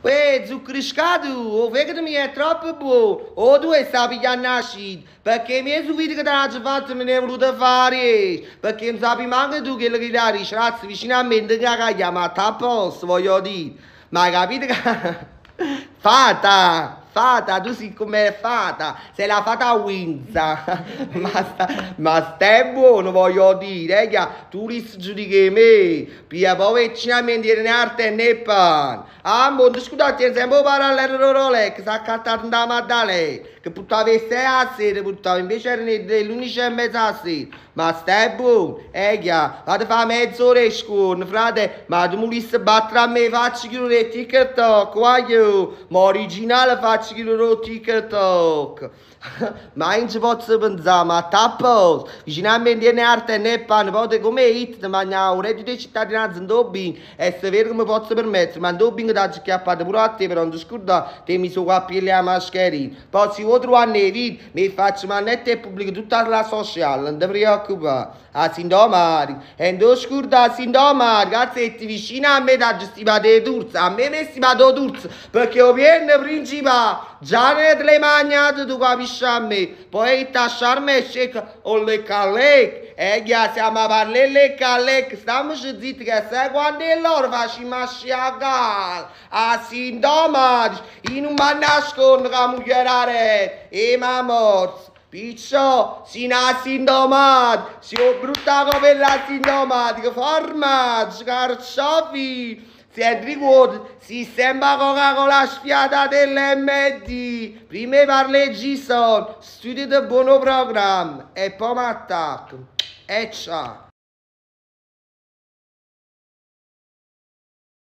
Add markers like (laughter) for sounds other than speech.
Uè, zuccheriscato, o vedi mi è troppo buono, o tu sapi che nascito, perché mi è subito che ti hanno fatto me ne è voluto fare, perché non sapi manco tu che le dai ragazzi vicino a me, che la chiamata a posto, voglio dire, ma hai capito che... Fata! Fata, tu sei come fata, sei la fata Winza. (laughs) ma, sta, ma stai buono, voglio dire, eh, che tu rischi giudichi me, pia poi ammendi ne arte ne pan. Ah, mo, scusate, sempre parallelo Rolex, a cattare da Maddalena, che buttava sei a sera, buttava invece erano l'11 e mezza a sera. Ma stai buono, eh, che vado a fare mezz'ora e scorno, frate, ma tu mi volessi battere a me, faccio chiudere le TikTok, guaglio, ma originale faccio faccio lo TikTok. Ma non ci posso pensare, ma tappo, vicino a me non è arte né pane, poi come hit, ma un reddito di cittadinanza in Dobbing, è severo come posso permettere, ma in Dobbing da schiappate pure a te, però non ti scorda, te mi sono capelli a mascherina. Poi se vuoi trovare nei video, mi faccio manette e pubblico tutta la social, non ti preoccupare. A sindomari, e non scorda a sindomari, ragazzetti, vicino a me da gestivate turza, a me mi stimato turza, perché ho pieno principale, già ne le magnate tu capisci? me, poi tașarme și o le calec, e gea seama barlele calec, stăm și zit că se guandelor va și mașiagal, asin domari, in un manascon ramugherare, e mamorți. Piccio, si nasi indomat, si o brutta come la sindomat, che formaggio, carciofi, si Henry Wood si sembra con la sfiata dell'MD. Prima parla Gison, studio del buono programma e poi mi attacco. E ciao.